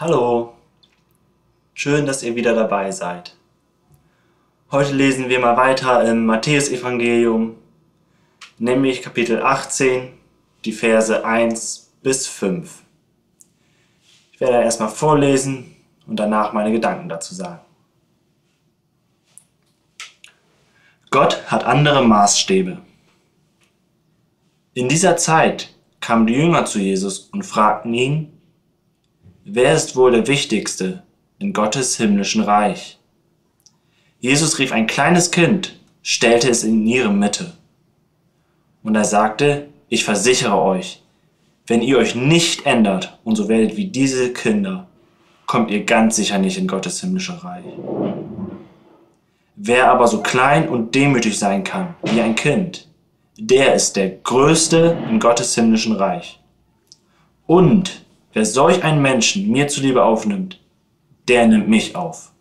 Hallo, schön, dass ihr wieder dabei seid. Heute lesen wir mal weiter im Matthäusevangelium, nämlich Kapitel 18, die Verse 1 bis 5. Ich werde erstmal vorlesen und danach meine Gedanken dazu sagen. Gott hat andere Maßstäbe. In dieser Zeit kamen die Jünger zu Jesus und fragten ihn, wer ist wohl der Wichtigste in Gottes himmlischen Reich? Jesus rief ein kleines Kind, stellte es in ihre Mitte. Und er sagte, ich versichere euch, wenn ihr euch nicht ändert und so werdet wie diese Kinder, kommt ihr ganz sicher nicht in Gottes himmlische Reich. Wer aber so klein und demütig sein kann wie ein Kind, der ist der Größte in Gottes himmlischen Reich. Und wer solch einen Menschen mir zuliebe aufnimmt, der nimmt mich auf.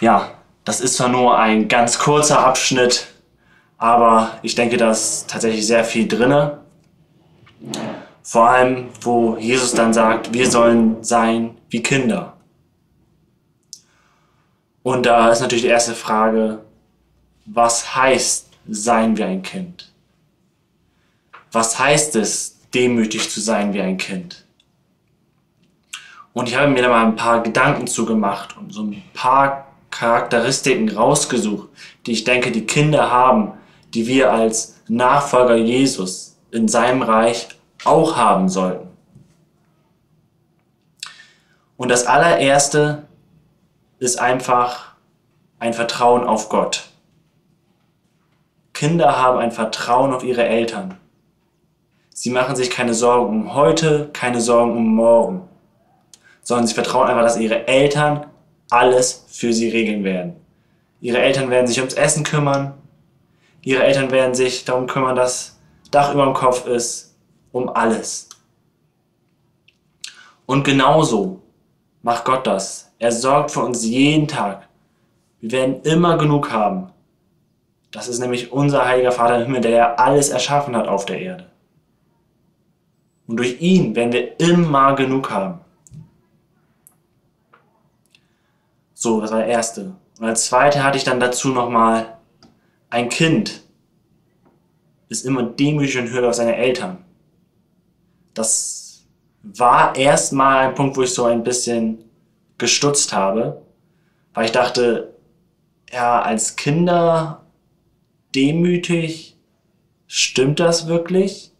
Ja, das ist zwar nur ein ganz kurzer Abschnitt, aber ich denke, da ist tatsächlich sehr viel drinne. Vor allem, wo Jesus dann sagt, wir sollen sein wie Kinder. Und da ist natürlich die erste Frage, was heißt sein wie ein Kind? Was heißt es, demütig zu sein wie ein Kind? Und ich habe mir da mal ein paar Gedanken zugemacht und so ein paar Charakteristiken rausgesucht, die ich denke, die Kinder haben, die wir als Nachfolger Jesus in seinem Reich auch haben sollten. Und das allererste ist einfach ein Vertrauen auf Gott. Kinder haben ein Vertrauen auf ihre Eltern. Sie machen sich keine Sorgen um heute, keine Sorgen um morgen, sondern sie vertrauen einfach, dass ihre Eltern alles für sie regeln werden. Ihre Eltern werden sich ums Essen kümmern, ihre Eltern werden sich darum kümmern, dass Dach über dem Kopf ist, um alles. Und genauso macht Gott das. Er sorgt für uns jeden Tag. Wir werden immer genug haben. Das ist nämlich unser heiliger Vater im Himmel, der ja alles erschaffen hat auf der Erde. Und durch ihn werden wir immer genug haben. So, das war der erste. Und als zweite hatte ich dann dazu nochmal, ein Kind ist immer demütig und hört auf seine Eltern. Das war erstmal ein Punkt, wo ich so ein bisschen gestutzt habe, weil ich dachte, ja, als Kinder demütig, stimmt das wirklich?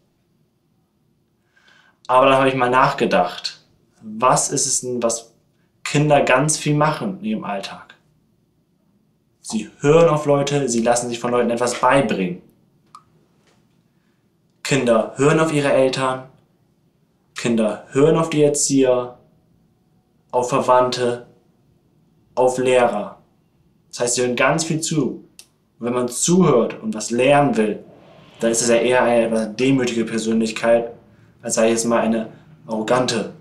Aber dann habe ich mal nachgedacht, was ist es denn, was Kinder ganz viel machen in ihrem Alltag? Sie hören auf Leute, sie lassen sich von Leuten etwas beibringen. Kinder hören auf ihre Eltern, Kinder hören auf die Erzieher, auf Verwandte, auf Lehrer. Das heißt, sie hören ganz viel zu. Und wenn man zuhört und was lernen will, dann ist es ja eher eine demütige Persönlichkeit, als sei jetzt mal eine arrogante.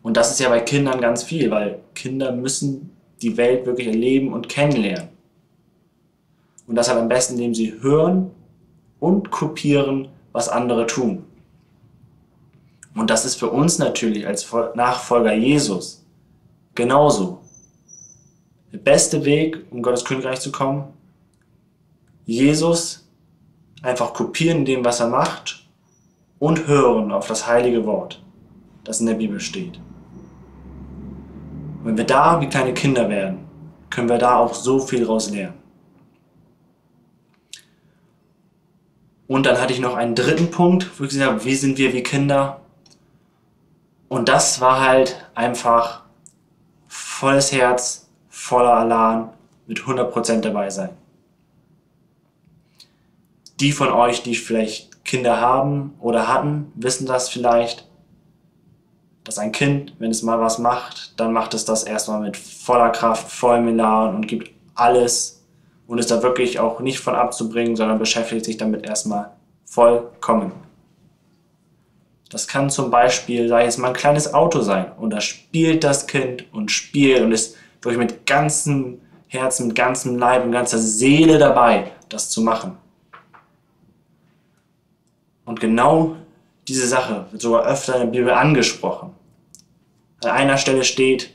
Und das ist ja bei Kindern ganz viel, weil Kinder müssen die Welt wirklich erleben und kennenlernen. Und das halt am besten, indem sie hören und kopieren, was andere tun. Und das ist für uns natürlich als Nachfolger Jesus genauso. Der beste Weg, um Gottes Königreich zu kommen, Jesus einfach kopieren in dem, was er macht und hören auf das heilige Wort, das in der Bibel steht. Wenn wir da wie kleine Kinder werden, können wir da auch so viel raus lernen. Und dann hatte ich noch einen dritten Punkt, wo ich gesagt habe, wie sind wir wie Kinder? Und das war halt einfach volles Herz, voller Alarm, mit 100% dabei sein. Die von euch, die vielleicht Kinder haben oder hatten, wissen das vielleicht, dass ein Kind, wenn es mal was macht, dann macht es das erstmal mit voller Kraft, vollem Elan und gibt alles und ist da wirklich auch nicht von abzubringen, sondern beschäftigt sich damit erstmal vollkommen. Das kann zum Beispiel, sei es mal ein kleines Auto sein und da spielt das Kind und spielt und ist wirklich mit ganzem Herzen, mit ganzem Leib und ganzer Seele dabei, das zu machen. Und genau diese Sache wird sogar öfter in der Bibel angesprochen. An einer Stelle steht,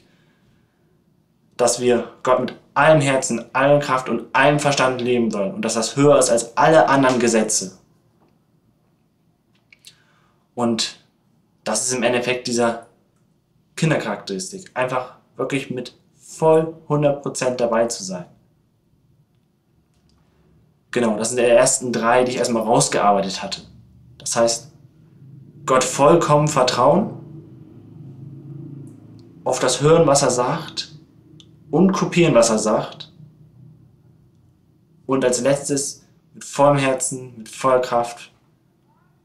dass wir Gott mit allem Herzen, aller Kraft und allem Verstand leben sollen und dass das höher ist als alle anderen Gesetze. Und das ist im Endeffekt dieser Kindercharakteristik. Einfach wirklich mit voll 100% dabei zu sein. Genau, das sind die ersten drei, die ich erstmal rausgearbeitet hatte. Das heißt, Gott vollkommen vertrauen, auf das Hören, was er sagt und kopieren, was er sagt. Und als letztes mit vollem Herzen, mit voller Kraft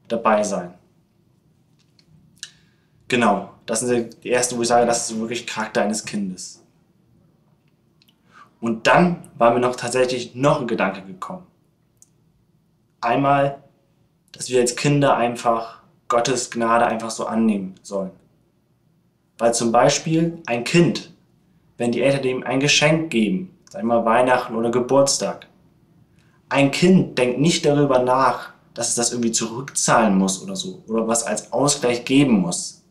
dabei sein. Genau, das sind die ersten, wo ich sage, das ist wirklich Charakter eines Kindes. Und dann war mir noch tatsächlich noch ein Gedanke gekommen. Einmal, dass wir als Kinder einfach Gottes Gnade einfach so annehmen sollen. Weil zum Beispiel ein Kind, wenn die Eltern ihm ein Geschenk geben, sei mal Weihnachten oder Geburtstag, ein Kind denkt nicht darüber nach, dass es das irgendwie zurückzahlen muss oder so, oder was als Ausgleich geben muss.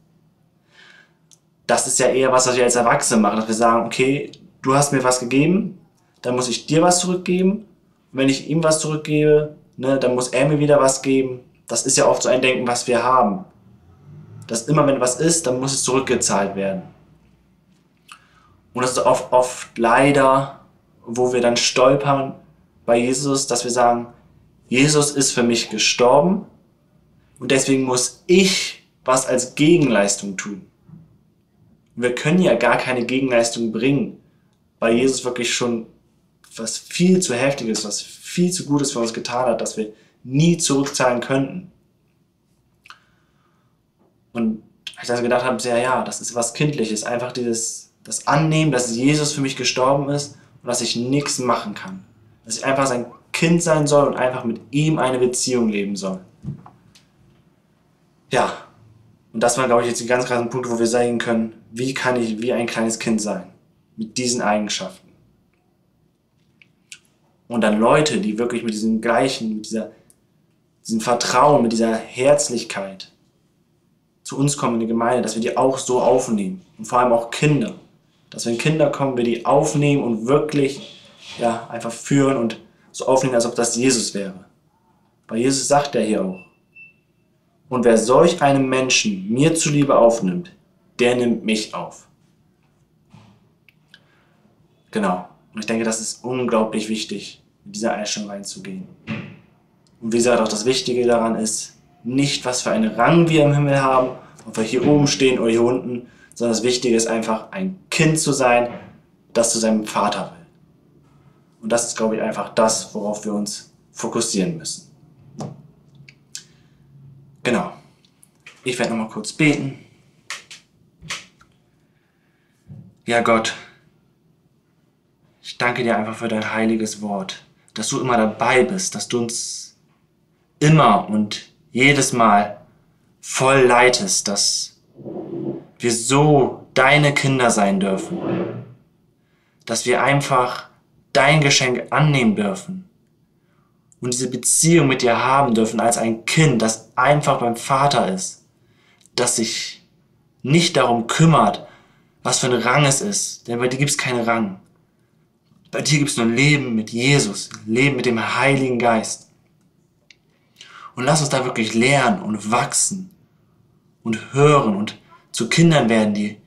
Das ist ja eher was, was wir als Erwachsene machen, dass wir sagen, okay, du hast mir was gegeben, dann muss ich dir was zurückgeben. Und wenn ich ihm was zurückgebe, ne, dann muss er mir wieder was geben. Das ist ja oft so ein Denken, was wir haben. Dass immer, wenn was ist, dann muss es zurückgezahlt werden. Und das ist oft, oft leider, wo wir dann stolpern bei Jesus, dass wir sagen, Jesus ist für mich gestorben und deswegen muss ich was als Gegenleistung tun. Wir können ja gar keine Gegenleistung bringen, weil Jesus wirklich schon was viel zu heftiges, was viel zu Gutes für uns getan hat, dass wir nie zurückzahlen könnten. Und ich dann gedacht habe, ja, ja, das ist was Kindliches, einfach dieses, das Annehmen, dass Jesus für mich gestorben ist und dass ich nichts machen kann. Dass ich einfach sein Kind sein soll und einfach mit ihm eine Beziehung leben soll. Ja, und das waren, glaube ich, jetzt die ganz krassen Punkte, wo wir sagen können, wie kann ich wie ein kleines Kind sein? Mit diesen Eigenschaften. Und dann Leute, die wirklich mit diesem gleichen, mit dieser, diesem Vertrauen, mit dieser Herzlichkeit zu uns kommen in die Gemeinde, dass wir die auch so aufnehmen. Und vor allem auch Kinder. Dass wenn Kinder kommen, wir die aufnehmen und wirklich ja, einfach führen und so aufnehmen, als ob das Jesus wäre. Weil Jesus sagt ja hier auch, und wer solch einen Menschen mir zuliebe aufnimmt, der nimmt mich auf. Genau. Und ich denke, das ist unglaublich wichtig, mit dieser Einstellung reinzugehen. Und wie gesagt, auch das Wichtige daran ist, nicht was für einen Rang wir im Himmel haben, ob wir hier oben stehen oder hier unten, sondern das Wichtige ist einfach, ein Kind zu sein, das zu seinem Vater will. Und das ist, glaube ich, einfach das, worauf wir uns fokussieren müssen. Genau. Ich werde nochmal kurz beten. Ja, Gott, danke dir einfach für dein heiliges Wort, dass du immer dabei bist, dass du uns immer und jedes Mal voll leitest, dass wir so deine Kinder sein dürfen, dass wir einfach dein Geschenk annehmen dürfen und diese Beziehung mit dir haben dürfen als ein Kind, das einfach beim Vater ist, das sich nicht darum kümmert, was für ein Rang es ist, denn bei dir gibt es keinen Rang. Bei dir gibt es nur Leben mit Jesus, Leben mit dem Heiligen Geist. Und lass uns da wirklich lernen und wachsen und hören und zu Kindern werden, die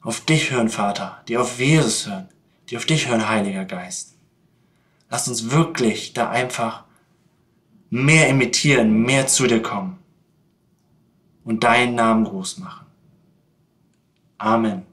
auf dich hören, Vater, die auf Jesus hören, die auf dich hören, Heiliger Geist. Lass uns wirklich da einfach mehr imitieren, mehr zu dir kommen und deinen Namen groß machen. Amen.